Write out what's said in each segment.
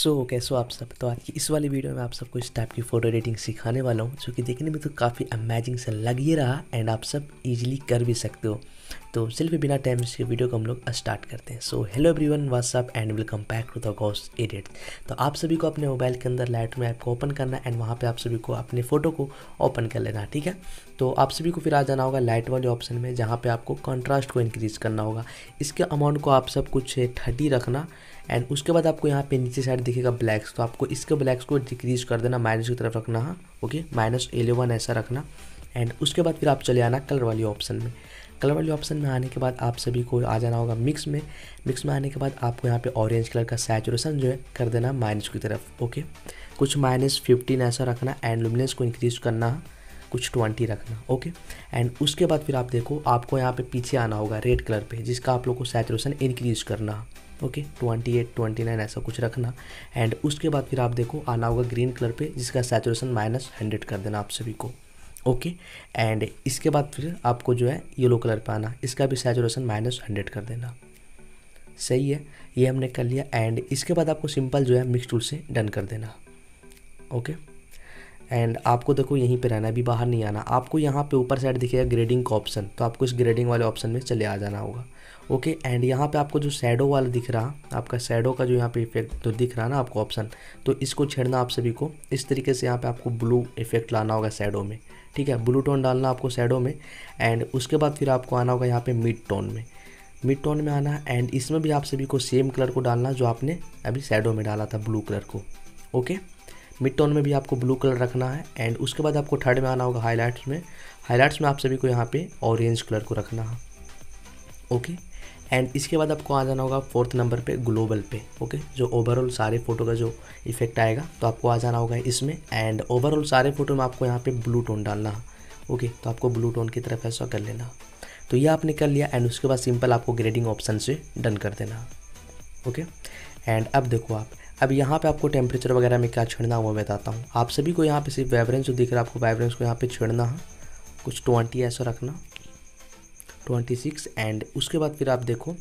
सो so, कैसे so आप सब? तो आज की इस वाली वीडियो में आप सबको इस टाइप की फ़ोटो एडिटिंग सिखाने वाला हूँ जो कि देखने में तो काफ़ी अमेजिंग से लग ही रहा एंड आप सब इजीली कर भी सकते हो। तो सिर्फ़ बिना टाइम इसके वीडियो को हम लोग स्टार्ट करते हैं। So hello everyone what's up and welcome back to the goss edit तो आप सभी को अपने मोबाइल के अंदर लाइट में ऐप को ओपन करना एंड वहाँ पे आप सभी को अपने फ़ोटो को ओपन कर लेना ठीक है? तो आप सभी को फिर आ जाना होगा लाइट वाले ऑप्शन में, जहाँ पे आपको कॉन्ट्रास्ट को इंक्रीज़ करना होगा। इसके अमाउंट को आप सब कुछ थर्टी रखना एंड उसके बाद आपको यहाँ पे नीचे साइड दिखेगा ब्लैक्स तो आपको इसके ब्लैक्स को डिक्रीज कर देना माइनस की तरफ़ रखना ओके माइनस एलेवन ऐसा रखना एंड उसके बाद फिर आप चले आना कलर वाली ऑप्शन में। कलर वाले ऑप्शन में आने के बाद आप सभी को आ जाना होगा मिक्स में। मिक्स में आने के बाद आपको यहाँ पे ऑरेंज कलर का सैचुरेशन जो है कर देना माइनस की तरफ़ ओके कुछ माइनस फिफ्टीन ऐसा रखना एंड लुमिनेंस को इंक्रीज करना, कुछ ट्वेंटी रखना ओके एंड उसके बाद फिर आप देखो, आपको यहाँ पे पीछे आना होगा रेड कलर पे, जिसका आप लोग को सैचुरेशन इंक्रीज करना okay twenty eight twenty nine ऐसा कुछ रखना। एंड उसके बाद फिर आप देखो, आना होगा ग्रीन कलर पे, जिसका सैचुरेशन माइनस हंड्रेड कर देना आप सभी को। ओके? एंड इसके बाद फिर आपको जो है येलो कलर पे आना। इसका भी सैचुरेशन माइनस हंड्रेड कर देना। सही है, ये हमने कर लिया। एंड इसके बाद आपको सिंपल जो है मिक्स टूल से डन कर देना। ओके? एंड आपको देखो यहीं पे रहना है, अभी बाहर नहीं आना। आपको यहाँ पे ऊपर साइड दिखेगा ग्रेडिंग का ऑप्शन तो आपको इस ग्रेडिंग वाले ऑप्शन में चले आ जाना होगा। ओके एंड यहाँ पे आपको जो सैडो वाला दिख रहा, आपका सैडो का जो यहाँ पे इफ़ेक्ट तो दिख रहा ना आपको ऑप्शन तो इसको छेड़ना आप सभी को। इस तरीके से यहाँ पे आपको ब्लू इफ़ेक्ट लाना होगा सैडो में। ठीक है? ब्लू टोन डालना आपको सैडो में एंड उसके बाद फिर आपको आना होगा यहाँ पे मिड टोन में। मिड टोन में आना एंड इसमें भी आप सभी को सेम कलर को डालना जो आपने अभी सैडो में डाला था ब्लू कलर को। ओके मिड टोन में भी आपको ब्लू कलर रखना है, एंड उसके बाद आपको थर्ड में आना होगा हाईलाइट्स में। हाईलाइट्स में आप सभी को यहाँ पे ऑरेंज कलर को रखना है। ओके? एंड इसके बाद आपको आ जाना होगा फोर्थ नंबर पे ग्लोबल पे, ओके? जो ओवरऑल सारे फ़ोटो का जो इफ़ेक्ट आएगा तो आपको आ जाना होगा इसमें। एंड ओवरऑल सारे फ़ोटो में आपको यहाँ पे ब्लू टोन डालना है, ओके? तो आपको ब्लू टोन की तरफ़ ऐसा कर लेना तो ये आपने कर लिया, एंड उसके बाद सिंपल आपको ग्रेडिंग ऑप्शन से डन कर देना ओके? एंड अब देखो आप अब यहाँ पे आपको टेम्परेचर वगैरह में क्या छेड़ना वो बताता हूँ। आप सभी को यहाँ पे सिर्फ़ वाइब्रेंस जो दिख रहा है, आपको वाइब्रेंस को यहाँ पे छेड़ना है। कुछ ट्वेंटी ऐसा रखना। ट्वेंटी सिक्स एंड उसके बाद फिर आप देखो,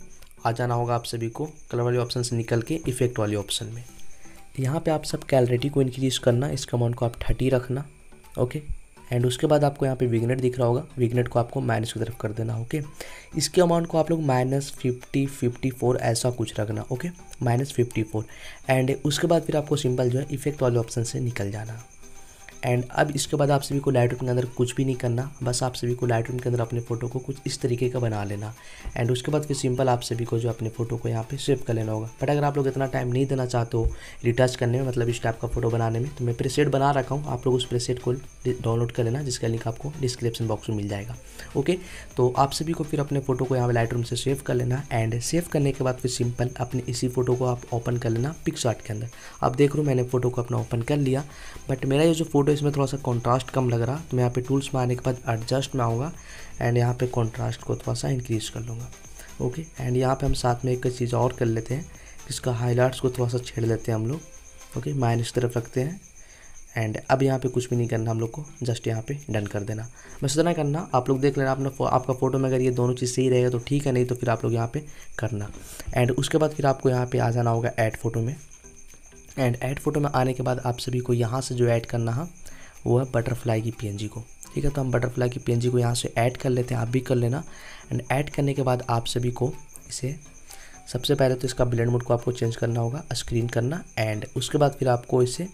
आ जाना होगा आप सभी को कलर वाले ऑप्शन से निकल के इफ़ेक्ट वाले ऑप्शन में। यहाँ पर आप सब कैलरेटी को इनक्रीज करना इसका अमाउंट को आप थर्टी रखना ओके एंड उसके बाद आपको यहाँ पे विगनेट दिख रहा होगा। विगनेट को आपको माइनस की तरफ़ कर देना ओके इसके अमाउंट को आप लोग माइनस फिफ्टी फिफ्टी फोर ऐसा कुछ रखना okay minus fifty four and उसके बाद फिर आपको सिंपल जो है इफ़ेक्ट वाले ऑप्शन से निकल जाना। एंड अब इसके बाद आप सभी को लाइट रूम के अंदर कुछ भी नहीं करना, बस आप सभी को लाइट रूम के अंदर अपने फ़ोटो को कुछ इस तरीके का बना लेना। एंड उसके बाद फिर सिंपल आप सभी को जो अपने फ़ोटो को यहाँ पे सेव कर लेना होगा। बट अगर आप लोग इतना टाइम नहीं देना चाहते हो रिटच करने में मतलब इस टाइप का फ़ोटो बनाने में तो मैं प्रेसेट बना रखा हूँ। आप लोग उस प्रेसेट को डाउनलोड कर लेना, जिसका लिंक आपको डिस्क्रिप्शन बॉक्स में मिल जाएगा। ओके तो आप सभी को फिर अपने फ़ोटो को यहाँ पर लाइट से सेव कर लेना। एंड सेव करने के बाद फिर सिंपल अपने इसी फ़ोटो को आप ओपन कर लेना पिक्सार्ट के अंदर। आप देख रहे हो मैंने फ़ोटो को अपना ओपन कर लिया। बट मेरा ये जो फ़ोटो इसमें थोड़ा सा कॉन्ट्रास्ट कम लग रहा। तो मैं यहाँ पे टूल्स में आने के बाद एडजस्ट में आऊँगा एंड यहाँ पे कॉन्ट्रास्ट को थोड़ा सा इंक्रीज़ कर लूँगा। ओके एंड यहाँ पे हम साथ में एक चीज़ और कर लेते हैं। इसका हाईलाइट्स को थोड़ा सा छेड़ लेते हैं हम लोग। ओके माइनस तरफ़ रखते हैं। एंड अब यहाँ पे कुछ भी नहीं करना हम लोग को। जस्ट यहाँ पे डन कर देना। बस इतना करना। आप लोग देख लेना अपना आपका फ़ोटो में अगर ये दोनों चीज़ सही रहेगा तो ठीक है, नहीं तो फिर आप लोग यहाँ पे करना। एंड उसके बाद फिर आपको यहाँ पे आ जाना होगा ऐड फ़ोटो में। एंड ऐड फ़ोटो में आने के बाद आप सभी को यहाँ से जो ऐड करना है, वो है बटरफ्लाई की पीएनजी को। ठीक है तो हम बटरफ्लाई की पीएनजी को यहाँ से ऐड कर लेते हैं, आप भी कर लेना। एंड ऐड करने के बाद आप सभी को इसे, सबसे पहले तो इसका ब्लेंड मोड को आपको चेंज करना होगा स्क्रीन करना एंड उसके बाद फिर आपको इसे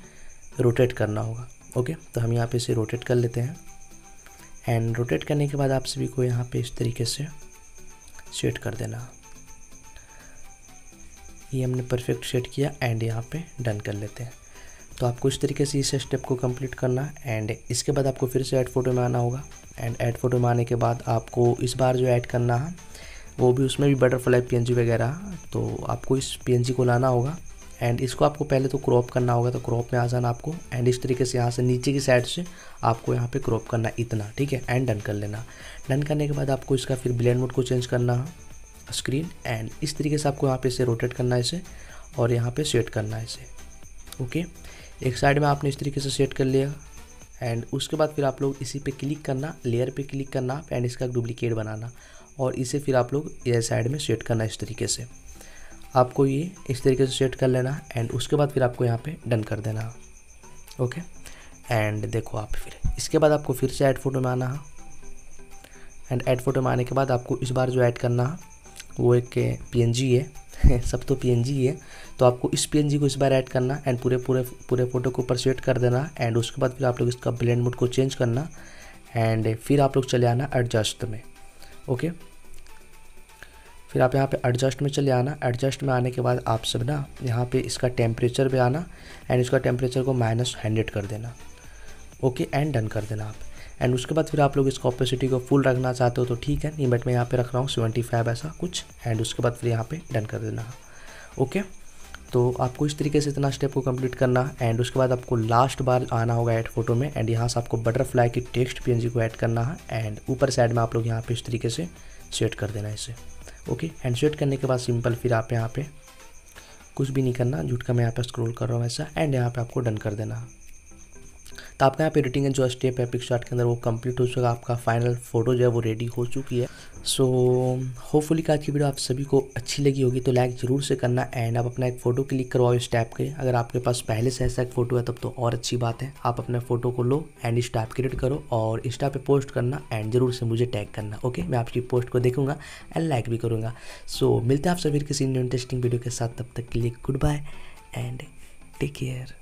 रोटेट करना होगा। ओके तो हम यहाँ पे इसे रोटेट कर लेते हैं। एंड रोटेट करने के बाद आप सभी को यहाँ पे इस तरीके से सेट कर देना। ये हमने परफेक्ट सेट किया एंड यहाँ पे डन कर लेते हैं। तो आपको इस तरीके से इस स्टेप को कंप्लीट करना एंड इसके बाद आपको फिर से ऐड फ़ोटो में आना होगा। एंड ऐड फ़ोटो में आने के बाद आपको इस बार जो ऐड करना है, वो भी उसमें भी बटरफ्लाई पीएनजी वगैरह तो आपको इस पीएनजी को लाना होगा। एंड इसको आपको पहले तो क्रॉप करना होगा तो क्रॉप में आ जाना आपको। एंड इस तरीके से यहाँ से नीचे की साइड से आपको यहाँ पे क्रॉप करना इतना, ठीक है? एंड डन कर लेना। डन करने के बाद आपको इसका फिर ब्लेंड मोड को चेंज करना है। स्क्रीन एंड इस तरीके से आपको यहाँ पे इसे रोटेट करना है इसे और यहाँ पे सेट करना है इसे। ओके एक साइड में आपने इस तरीके से सेट कर लिया एंड उसके बाद फिर आप लोग इसी पे क्लिक करना लेयर पे क्लिक करना एंड इसका डुप्लीकेट बनाना और इसे फिर आप लोग ये साइड में सेट करना इस तरीके से। आपको ये इस तरीके से सेट कर लेना एंड उसके बाद फिर आपको यहाँ पे डन कर देना। ओके एंड देखो आप फिर, इसके बाद आपको फिर से ऐड फ़ोटो में आना है। एंड ऐड फ़ोटो में आने के बाद आपको इस बार जो ऐड करना वो एक पी है। सब तो PNG है तो आपको इस PNG को इस बार ऐड करना एंड पूरे पूरे पूरे फ़ोटो को ऊपर सेट कर देना एंड उसके बाद फिर आप लोग इसका ब्लेंड मोड को चेंज करना एंड फिर आप लोग चले आना एडजस्ट में। ओके फिर आप यहाँ पे एडजस्ट में चले आना। एडजस्ट में आने के बाद आप सब ना यहाँ पे इसका टेम्परेचर पे आना एंड इसका टेम्परेचर को माइनस हंड्रेड कर देना। ओके एंड डन कर देना आप। एंड उसके बाद फिर आप लोग इस ऑपेसिटी को फुल रखना चाहते हो तो ठीक है, नहीं बट मैं यहाँ पे रख रहा हूँ सेवेंटी फाइव ऐसा कुछ। एंड उसके बाद फिर यहाँ पे डन कर देना। ओके तो आपको इस तरीके से इतना स्टेप को कंप्लीट करना। एंड उसके बाद आपको लास्ट बार आना होगा ऐड फ़ोटो में। एंड यहाँ से आपको बटरफ्लाई की टेक्स्ट पीएनजी को ऐड करना है। एंड ऊपर साइड में आप लोग यहाँ पे इस तरीके से सेट कर देना इसे। ओके एंड सेट करने के बाद सिंपल फिर आप यहाँ पे कुछ भी नहीं करना। झूठ का मैं यहाँ पे स्क्रॉल कर रहा हूँ ऐसा। एंड यहाँ पे आपको डन कर देना। तो आपका यहाँ पे एडिटिंग जो स्टेप है पिक्सार्ट के अंदर वो कंप्लीट हो चुका आपका फाइनल फ़ोटो जो है वो रेडी हो चुकी है। सो होपफुली आज की वीडियो आप सभी को अच्छी लगी होगी तो लाइक ज़रूर से करना एंड आप अपना एक फ़ोटो क्लिक करवाओ इस टैप के। अगर आपके पास पहले से ऐसा एक फ़ोटो है तब तो और अच्छी बात है। आप अपने फ़ोटो को लो एंड इस टैप क्रिएट करो और इस टैप पर पोस्ट करना एंड ज़रूर से मुझे टैग करना ओके मैं आपकी पोस्ट को देखूँगा एंड लाइक भी करूँगा। सो so, मिलते हैं आप सभी किसी इंटरेस्टिंग वीडियो के साथ तब तक के लिए good bye and take care